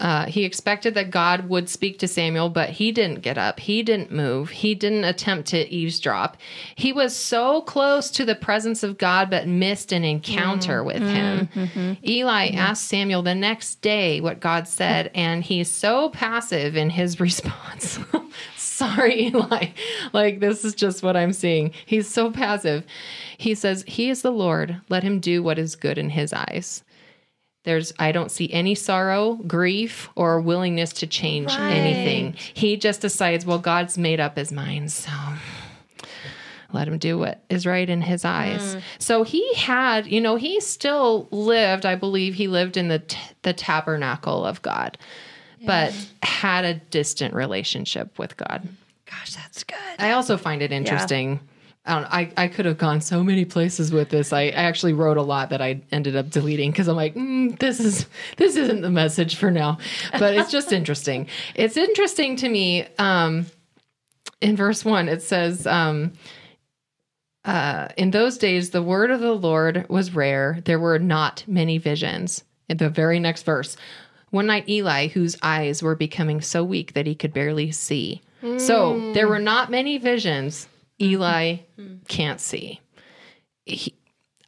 Speaker 3: uh, he expected that God would speak to Samuel, but he didn't get up. He didn't move. He didn't attempt to eavesdrop. He was so close to the presence of God, but missed an encounter mm. with him. Mm, mm-hmm. Eli asked Samuel the next day what God said, and he's so passive in his *laughs* response. *laughs* Sorry, Eli. Like, this is just what I'm seeing. He's so passive. He says, He is the Lord. Let him do what is good in his eyes. There's, I don't see any sorrow, grief, or willingness to change anything. He just decides, well, God's made up his mind. So let him do what is right in his eyes. Hmm. So he had, you know, he still lived, I believe he lived in the, t- the tabernacle of God, but had a distant relationship with God.
Speaker 6: Gosh, that's good.
Speaker 3: I also find it interesting. I don't. I, I could have gone so many places with this. I, I actually wrote a lot that I ended up deleting because I'm like, mm, this is this isn't the message for now. But it's just *laughs* interesting. It's interesting to me. Um, in verse one, it says, um, uh, "In those days, the word of the Lord was rare. There were not many visions." In the very next verse, one night Eli, whose eyes were becoming so weak that he could barely see. So there were not many visions. Mm-hmm. Eli mm-hmm. can't see. He,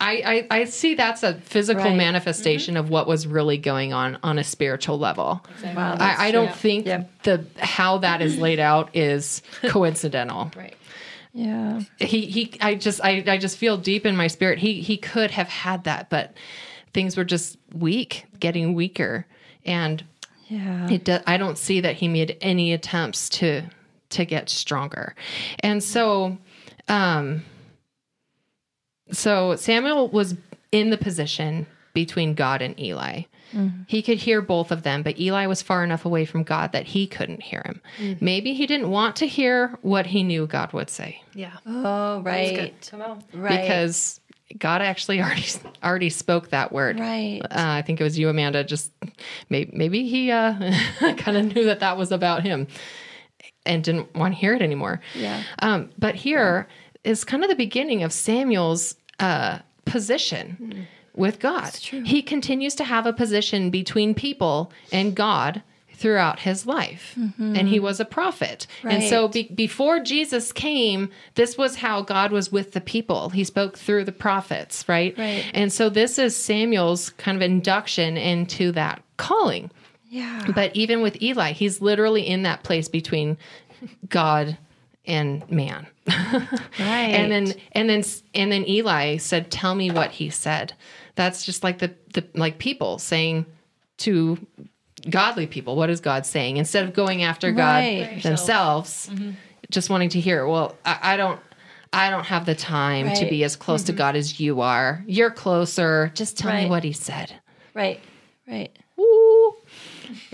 Speaker 3: I, I, I see that's a physical
Speaker 6: Right.
Speaker 3: manifestation mm-hmm. of what was really going on on a spiritual level.
Speaker 6: Wow,
Speaker 3: I, I don't think
Speaker 6: Yeah.
Speaker 3: the how that is laid out is *laughs* coincidental.
Speaker 5: Right.
Speaker 6: yeah.
Speaker 3: He he I just I, I just feel deep in my spirit. He he could have had that, but things were just weak, getting weaker. And
Speaker 6: Yeah.
Speaker 3: it do, I don't see that he made any attempts to to get stronger. And so um so Samuel was in the position between God and Eli. He could hear both of them, but Eli was far enough away from God that he couldn't hear him. Maybe he didn't want to hear what he knew God would say
Speaker 2: Yeah.
Speaker 6: Oh, right.
Speaker 5: Come on.
Speaker 6: Right.
Speaker 3: because God actually already already spoke that word.
Speaker 6: Right.
Speaker 3: Uh, I think it was you, Amanda. Just maybe, maybe he uh, *laughs* kind of knew that that was about him and didn't want to hear it anymore.
Speaker 6: Yeah.
Speaker 3: Um, but here is kind of the beginning of Samuel's uh, position with God. He continues to have a position between people and God throughout his life. And he was a prophet. And so be- before Jesus came, this was how God was with the people. He spoke through the prophets, right?
Speaker 6: Right.
Speaker 3: And so this is Samuel's kind of induction into that calling.
Speaker 6: Yeah.
Speaker 3: But even with Eli, he's literally in that place between God and man.
Speaker 6: Right. *laughs*
Speaker 3: And then and then and then Eli said, "Tell me what he said." That's just like the the like people saying to godly people, "What is God saying?" Instead of going after God
Speaker 6: Right.
Speaker 3: themselves, just wanting to hear. Well, I, I don't. I don't have the time to
Speaker 6: Right. Mm-hmm.
Speaker 3: be as close to God as you are. You're closer. Just tell me what he said.
Speaker 6: Right. Right.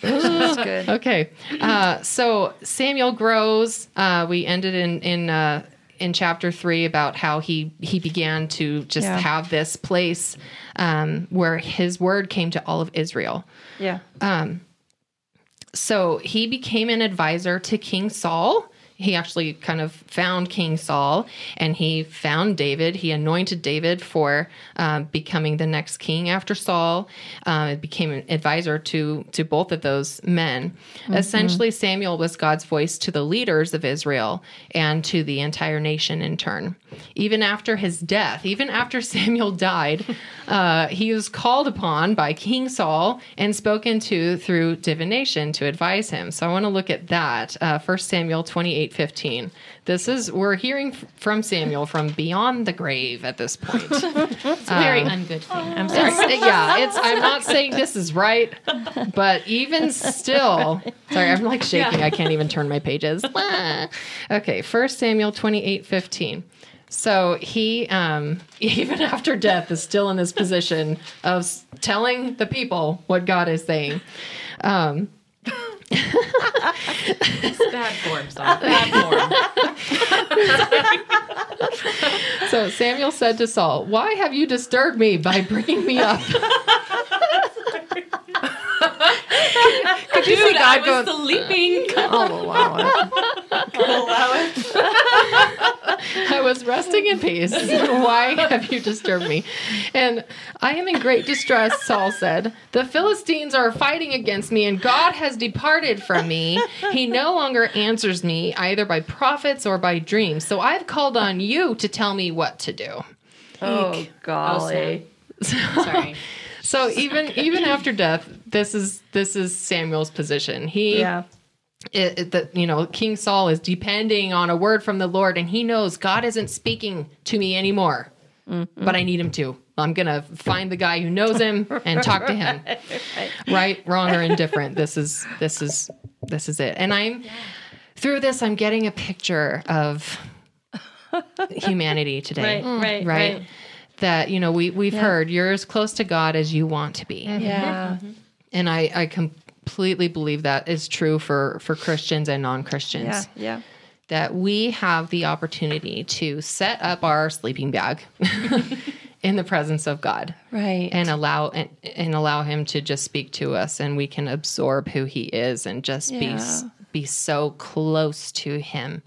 Speaker 6: That's *laughs* good.
Speaker 3: Okay. Uh, so Samuel grows. Uh, we ended in in uh, in chapter three about how he he began to just
Speaker 6: Yeah.
Speaker 3: have this place um, where his word came to all of Israel.
Speaker 6: Yeah.
Speaker 3: So he became an advisor to King Saul he actually kind of found King Saul and he found David. He anointed David for um, becoming the next king after Saul. Uh, became an advisor to to both of those men. Essentially, Samuel was God's voice to the leaders of Israel and to the entire nation in turn. Even after his death, even after *laughs* Samuel died, uh, he was called upon by King Saul and spoken to through divination to advise him. So I want to look at that. Uh, 1 Samuel 28 15. This is, we're hearing f- from Samuel from beyond the grave at this point. *laughs*
Speaker 5: It's a very ungood thing. I'm sorry.
Speaker 3: It's- yeah, it's. I'm not saying this is right, but even still, sorry, I'm like shaking. I can't even turn my pages. *laughs* okay, First Samuel 28, 15. So he, um, *laughs* even after death, is still in this position of telling the people what God is saying. Um,
Speaker 5: Bad form, Saul. Bad form. *laughs*
Speaker 3: so Samuel said to Saul, "Why have you disturbed me by bringing me up?" *laughs* Could you see
Speaker 5: Dude, I
Speaker 3: God
Speaker 5: was
Speaker 3: going?
Speaker 5: sleeping. *laughs*
Speaker 3: Oh, wow. *laughs* *laughs* I was resting in peace. Why have you disturbed me? And I am in great distress, Saul said. The Philistines are fighting against me, and God has departed from me. He no longer answers me either by prophets or by dreams. So I've called on you to tell me what to do.
Speaker 6: Oh, golly.
Speaker 5: Sorry.
Speaker 3: So even even after death, this is this is Samuel's position. He
Speaker 6: yeah.
Speaker 3: it, it- that you know king saul is depending on a word from the lord and he knows god isn't speaking to me anymore mm-hmm. but i need him to. I'm gonna find the guy who knows him and talk to him. *laughs* Right. Wrong or indifferent this is this is this is it. And i'm through this i'm getting a picture of *laughs* humanity today.
Speaker 6: Right, mm, right,
Speaker 3: right?
Speaker 6: right.
Speaker 3: that you know we we've heard you're as close to god as you want to be.
Speaker 6: Yeah. Mm-hmm. Mm-hmm.
Speaker 3: And I, I completely believe that is true for, for Christians and non Christians.
Speaker 6: Yeah. Yeah.
Speaker 3: That we have the opportunity to set up our sleeping bag *laughs* in the presence of God
Speaker 6: Right.
Speaker 3: and allow and, and allow Him to just speak to us, and we can absorb who He is and just be be so close to Him.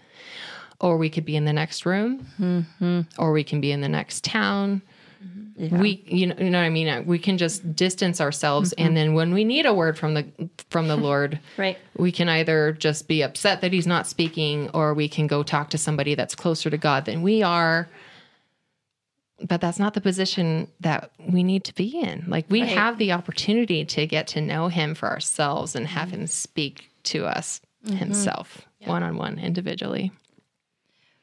Speaker 3: Or we could be in the next room,
Speaker 6: Mm-hmm.
Speaker 3: or we can be in the next town we you know, you know what i mean? Uh, we can just distance ourselves and mm-hmm. then when we need a word from the from the *laughs* lord
Speaker 6: Right.
Speaker 3: we can either just be upset that he's not speaking or we can go talk to somebody that's closer to god than we are. But that's not the position that we need to be in. Like we have the opportunity to get to know him for ourselves and have mm-hmm. him speak to us mm-hmm. himself one-on-one individually.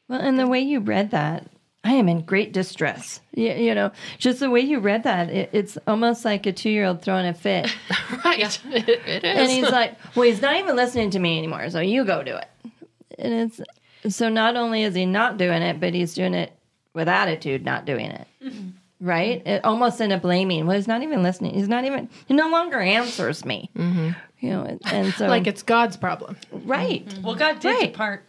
Speaker 6: Well, and the way you read that, I am in great distress. You, you know, just the way you read that, it, it's almost like a two year old throwing a fit. *laughs*
Speaker 3: right *laughs* it, it is
Speaker 6: and he's like, well, he's not even listening to me anymore, so you go do it. And it's so not only is he not doing it, but he's doing it with attitude, not doing it. Mm-hmm. Right? It, almost in a blaming. Well, he's not even listening. He's not even, he no longer answers me. Mm-hmm. You know, and, and so,
Speaker 2: Like it's God's problem.
Speaker 6: right.
Speaker 4: Well, God did
Speaker 6: Right.
Speaker 4: depart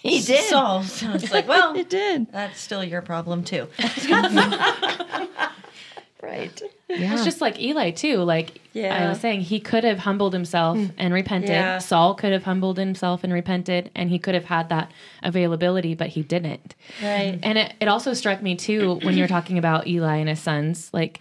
Speaker 6: He did.
Speaker 4: Saul. *laughs* So it's like, well,
Speaker 6: He did.
Speaker 4: that's still your problem too. *laughs*
Speaker 6: Right.
Speaker 3: yeah
Speaker 5: It's just like Eli too. Like
Speaker 6: yeah.
Speaker 5: I was saying, he could have humbled himself mm. and repented.
Speaker 6: Yeah.
Speaker 5: Saul could have humbled himself and repented, and he could have had that availability, but he didn't.
Speaker 6: Right.
Speaker 5: And it, it also struck me too when you're talking about Eli and his sons. Like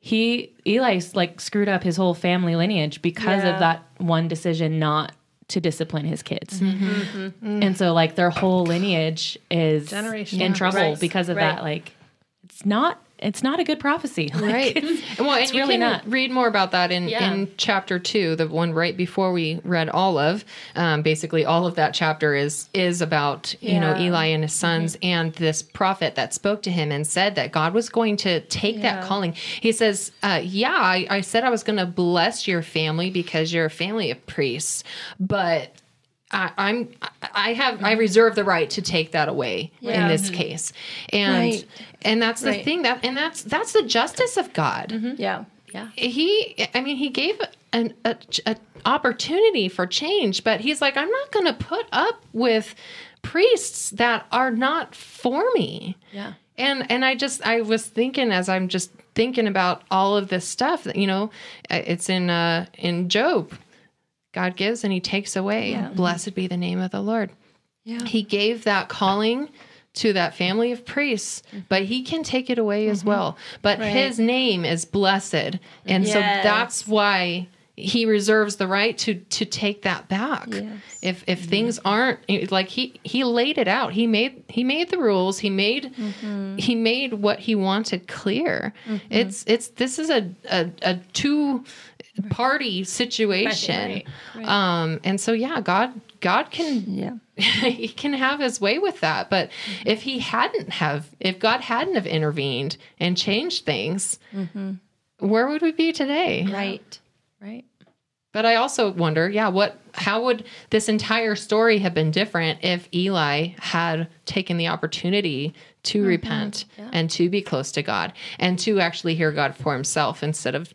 Speaker 5: he Eli like screwed up his whole family lineage because
Speaker 6: Yeah.
Speaker 5: of that one decision not to discipline his kids. Mm-hmm. Mm-hmm. And so like their whole lineage is
Speaker 2: Generational.
Speaker 5: in trouble
Speaker 6: Right.
Speaker 5: because of
Speaker 6: Right.
Speaker 5: that. Like it's not it's not a good prophecy. *laughs* Like,
Speaker 3: right
Speaker 5: it's- *laughs*
Speaker 3: well you
Speaker 5: really
Speaker 3: can
Speaker 5: not.
Speaker 3: read more about that in
Speaker 5: Yeah.
Speaker 3: in chapter two the one right before we read all of um, basically all of that chapter is is about you know eli and his sons and this prophet that spoke to him and said that god was going to take that calling he says uh, yeah I, I said i was going to bless your family because you're a family of priests but I, I'm I have I reserve the right to take that away in this case, and
Speaker 6: Right.
Speaker 3: and that's the
Speaker 6: Right.
Speaker 3: thing that and that's that's the justice of God.
Speaker 6: Yeah. Yeah.
Speaker 3: He I mean he gave an a, a opportunity for change, but he's like I'm not going to put up with priests that are not for me.
Speaker 5: Yeah.
Speaker 3: And and I just I was thinking as I'm just thinking about all of this stuff that you know uh, it's in uh in Job God gives and he takes away. Mm-hmm. Blessed be the name of the Lord.
Speaker 6: Yeah.
Speaker 3: He gave that calling to that family of priests, but he can take it away as mm-hmm. well. But his name is blessed. And so that's why he reserves the right to to take that back. If if mm-hmm. things aren't like he he laid it out. He made he made the rules. He made he made what he wanted clear. It's it's this is a a, a two party situation. Um and so yeah, God God can
Speaker 6: Yeah. *laughs*
Speaker 3: he can have his way with that. But mm-hmm. if he hadn't have if god hadn't have intervened and changed things mm-hmm. where would we be today?
Speaker 6: Right.
Speaker 5: Right.
Speaker 3: but i also wonder yeah what how would this entire story have been different if eli had taken the opportunity to mm-hmm. repent and to be close to god and to actually hear god for himself instead of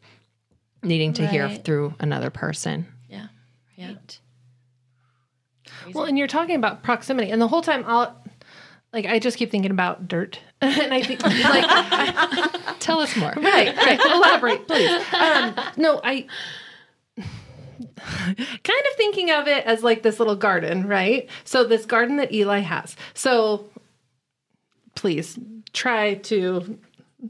Speaker 3: needing to hear through another person
Speaker 5: Yeah. Yeah.
Speaker 2: Well, and you're talking about proximity, and the whole time I'll like I just keep thinking about dirt, *laughs* and I think like *laughs*
Speaker 3: tell us more
Speaker 2: right, right. Elaborate, please. Um, no, I kind of thinking of it as like this little garden, right? So this garden that Eli has. So please try to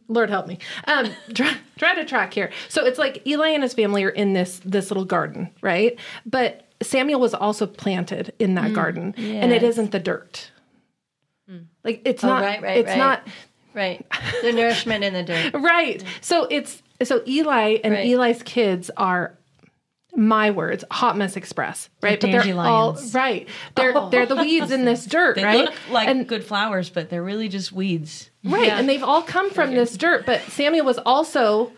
Speaker 2: Lord help me. Um, *laughs* try, try to track here. So it's like Eli and his family are in this this little garden, right? But Samuel was also planted in that garden, and it
Speaker 6: yes.
Speaker 2: isn't the dirt. Like it's
Speaker 6: Oh,
Speaker 2: not.
Speaker 6: right, right,
Speaker 2: it's
Speaker 6: right.
Speaker 2: not
Speaker 6: Right. The nourishment in the dirt. *laughs*
Speaker 2: right. So it's so Eli and
Speaker 6: Right.
Speaker 2: Eli's kids are my words, hot mess express, right? But they're all
Speaker 4: dandelions.
Speaker 2: They're they're the weeds in this dirt, *laughs*
Speaker 4: They
Speaker 2: right?
Speaker 4: look like
Speaker 2: and
Speaker 4: good flowers, but they're really just weeds.
Speaker 2: right, and they've all come from this dirt. But Samuel was also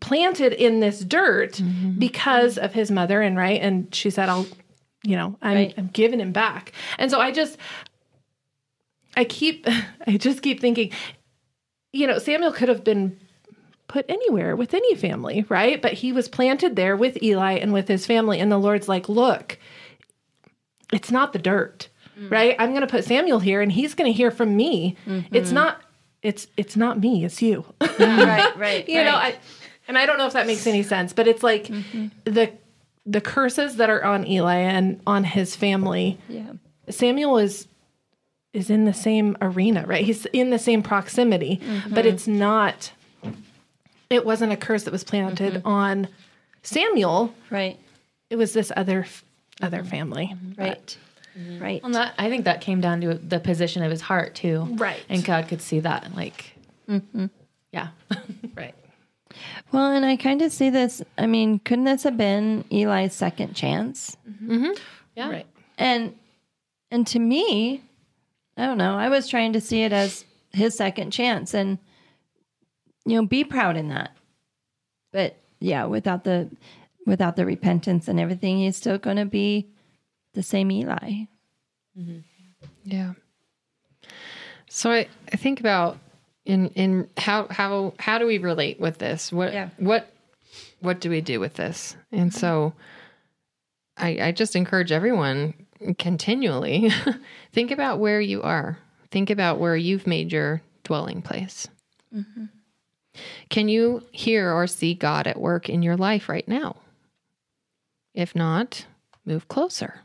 Speaker 2: planted in this dirt
Speaker 6: Mm-hmm.
Speaker 2: because of his mother, and right, and she said, "I'll." You know, I'm,
Speaker 6: Right.
Speaker 2: I'm giving him back. And so I just, I keep, *laughs* I just keep thinking, you know, Samuel could have been put anywhere with any family, right? But he was planted there with Eli and with his family. And the Lord's like, look, it's not the dirt, mm. right? I'm going to put Samuel here and he's going to hear from me. It's mm-hmm. not, it's, it's not me, it's you. *laughs*
Speaker 6: right, right. *laughs*
Speaker 2: you know. I, and I don't know if that makes any sense, but it's like mm-hmm. the, the curses that are on Eli and on his family.
Speaker 6: yeah.
Speaker 2: Samuel is is in the same arena, right? He's in the same proximity, but mm-hmm. it's not it wasn't a curse that was planted mm-hmm. on Samuel.
Speaker 6: Right.
Speaker 2: It was this other other mm-hmm. family. Mm-hmm.
Speaker 6: Right. Right.
Speaker 5: Well, that, I think that came down to the position of his heart too.
Speaker 2: Right.
Speaker 5: And God could see that. Like, yeah. *laughs*
Speaker 2: Right.
Speaker 6: Well, and I kind of see this. I mean, couldn't this have been Eli's second chance?
Speaker 5: Yeah.
Speaker 2: Right.
Speaker 6: And and to me, I don't know. I was trying to see it as his second chance, and you know, be proud in that. But yeah, without the without the repentance and everything, he's still going to be the same Eli. Mm-hmm.
Speaker 3: Yeah. So I, I think about in in how how how do we relate with this? What
Speaker 6: Yeah.
Speaker 3: what what do we do with this? And so I I just encourage everyone continually *laughs* think about where you are. Think about where you've made your dwelling place. Mm-hmm. Can you hear or see God at work in your life right now? If not, move closer.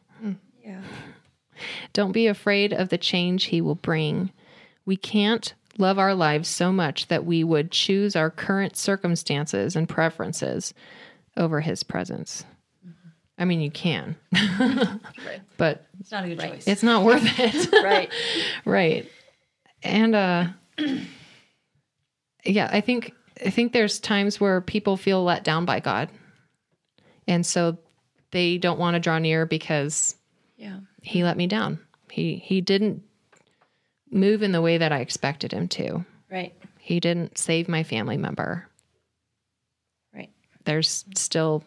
Speaker 6: Yeah.
Speaker 3: Don't be afraid of the change he will bring. We can't love our lives so much that we would choose our current circumstances and preferences over his presence. I mean, you can, *laughs* but
Speaker 4: It's not a good choice.
Speaker 3: it's not worth it. *laughs*
Speaker 6: Right. *laughs*
Speaker 3: right. And, uh, *clears throat* yeah, I think, I think there's times where people feel let down by God. And so they don't want to draw near because
Speaker 6: Yeah.
Speaker 3: he let me down. He he didn't move in the way that I expected him to.
Speaker 6: Right.
Speaker 3: He didn't save my family member.
Speaker 6: Right.
Speaker 3: There's still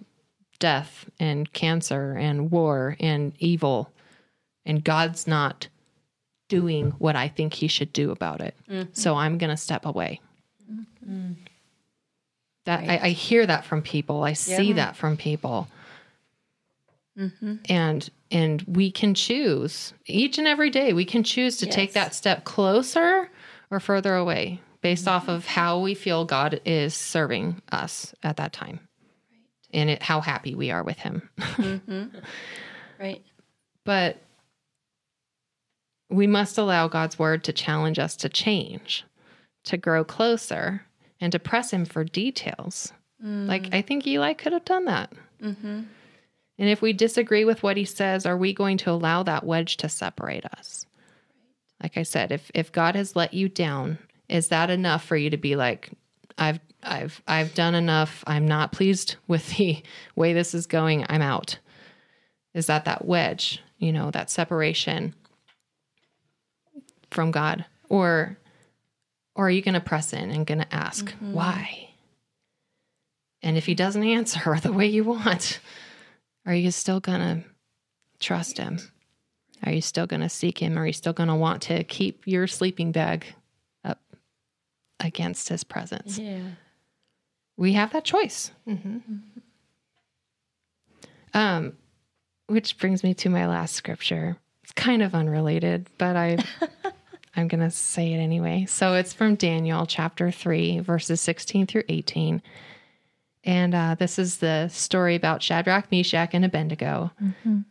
Speaker 3: death and cancer and war and evil and God's not doing what I think he should do about it. Mm-hmm. So I'm going to step away. That I, I hear that from people. I see that from people. Mm-hmm. And and we can choose each and every day. We can choose to take that step closer or further away based off mm-hmm. of how we feel God is serving us at that time. And it, how happy we are with him. Mm-hmm. *laughs*
Speaker 6: Right.
Speaker 3: but we must allow God's word to challenge us to change, to grow closer, and to press Him for details. Like, mm. I think Eli could have done that. Mm-hmm. And if we disagree with what he says, are we going to allow that wedge to separate us? Like I said, if if God has let you down, is that enough for you to be like, I've I've I've done enough. I'm not pleased *laughs* with the way this is going. I'm out. Is that that wedge, you know, that separation from God? Or or are you going to press in and going to ask mm-hmm. why? And if he doesn't answer *laughs* the way you want, are you still going to trust him? Are you still going to seek him? Are you still going to want to keep your sleeping bag up against his presence?
Speaker 6: Yeah.
Speaker 3: We have that choice. Mm-hmm. Mm-hmm. Um, which brings me to my last scripture. It's kind of unrelated, but I *laughs* I'm going to say it anyway. So it's from Daniel chapter 3 verses 16 through 18. And uh, this is the story about Shadrach, Meshach, and Abednego.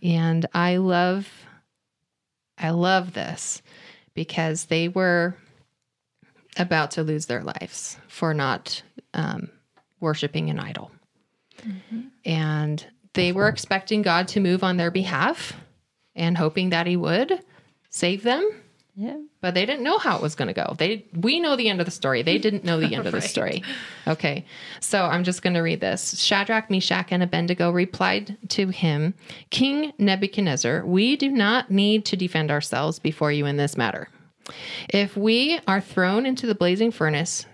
Speaker 3: And I love, I love this because they were about to lose their lives for not um, worshiping an idol. And they were expecting God to move on their behalf and hoping that He would save them
Speaker 6: Yeah.
Speaker 3: but they didn't know how it was going to go. They we know the end of the story. They didn't know the *laughs* end of the story. Okay. So I'm just going to read this. Shadrach, Meshach, and Abednego replied to him, "King Nebuchadnezzar, we do not need to defend ourselves before you in this matter. If we are thrown into the blazing furnace,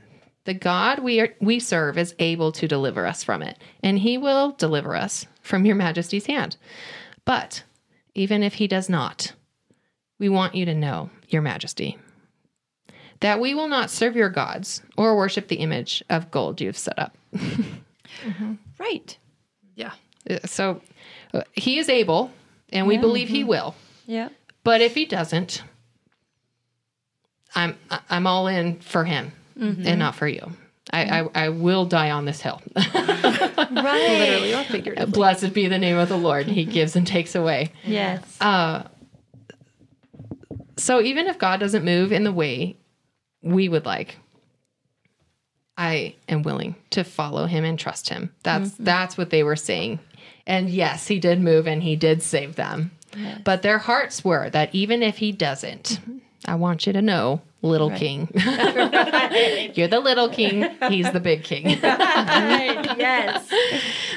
Speaker 3: the God we are, we serve is able to deliver us from it, and he will deliver us from your majesty's hand. But even if he does not, we want you to know, Your Majesty, that we will not serve your gods or worship the image of gold you've set up. *laughs*
Speaker 6: Right.
Speaker 2: Yeah.
Speaker 3: Uh, So uh, he is able, and we believe he will.
Speaker 6: Yeah.
Speaker 3: But if he doesn't, I'm I'm all in for him and not for you. I, I, I will die on this hill. *laughs*
Speaker 6: Right.
Speaker 2: Literally or figuratively.
Speaker 3: Blessed be the name of the Lord. He gives and takes away.
Speaker 6: Yes.
Speaker 3: So even if God doesn't move in the way we would like, I am willing to follow him and trust him. That's mm-hmm. that's what they were saying. And yes, he did move and he did save them. But their hearts were that even if he doesn't, mm-hmm. I want you to know, little king. *laughs* *laughs* You're the little king, he's the big king. *laughs*
Speaker 6: yes.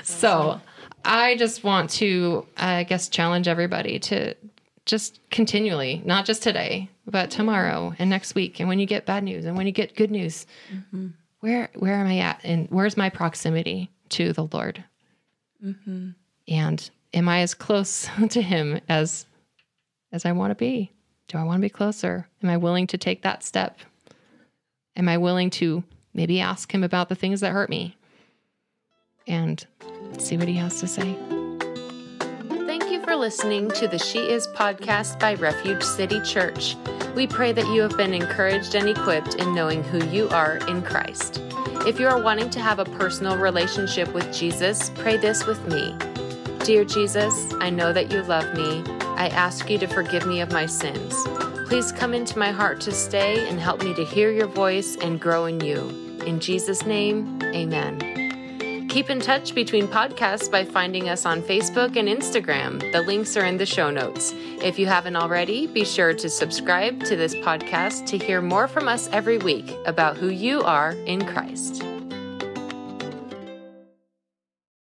Speaker 3: So I just want to, I guess, challenge everybody to just continually, not just today, but tomorrow and next week, and when you get bad news and when you get good news, mm-hmm. where where am I at, and where's my proximity to the Lord? Mm-hmm. And am I as close *laughs* to Him as as I want to be? Do I want to be closer? Am I willing to take that step? Am I willing to maybe ask Him about the things that hurt me? and see what he has to say. Listening to the She Is podcast by Refuge City Church. We pray that you have been encouraged and equipped in knowing who you are in Christ. If you are wanting to have a personal relationship with Jesus, pray this with me. Dear Jesus, I know that you love me. I ask you to forgive me of my sins. Please come into my heart to stay and help me to hear your voice and grow in you. In Jesus' name, amen. Keep in touch between podcasts by finding us on Facebook and Instagram. The links are in the show notes. If you haven't already, be sure to subscribe to this podcast to hear more from us every week about who you are in Christ.